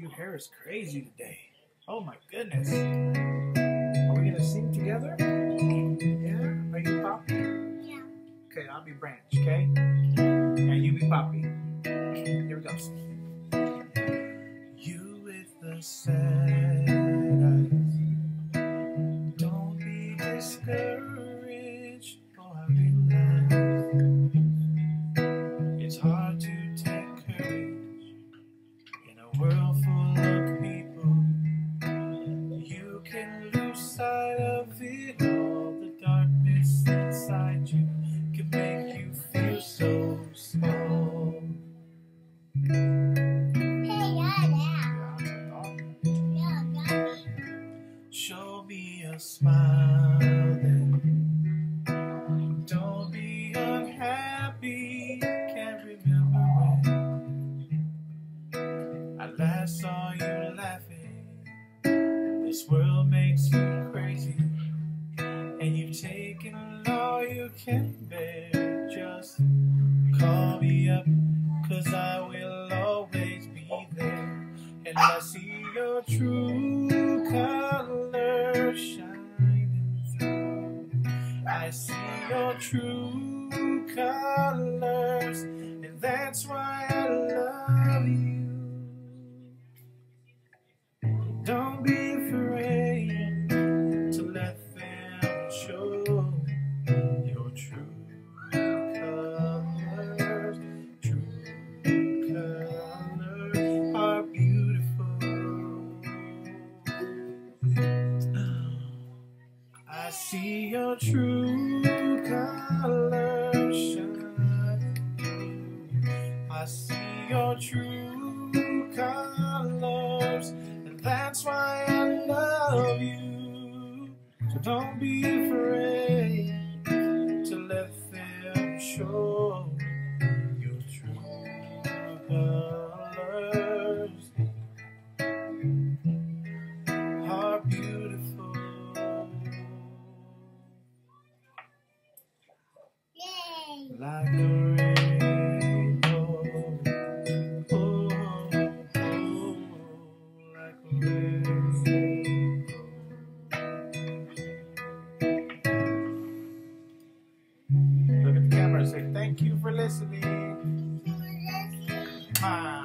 Your hair is crazy today. Oh my goodness. Are we gonna sing together? Yeah? Are you Poppy? Yeah. Okay, I'll be Branch, okay? And you be Poppy. Here we go. You with the sad eyes. Don't be discouraged. Then. Don't be unhappy. Can't remember when I last saw you laughing. This world makes you crazy, and you've taken all you can bear. Just call me up, cause I will always be there. And I see your true shining through. I see your true colors, and that's why I love you. Don't be afraid to let them show your true I see your true colors through. I see your true colors, and that's why I love you. So don't be afraid to let them show like rain. Oh, oh, oh, Look at the camera and say, Thank you for listening. Bye.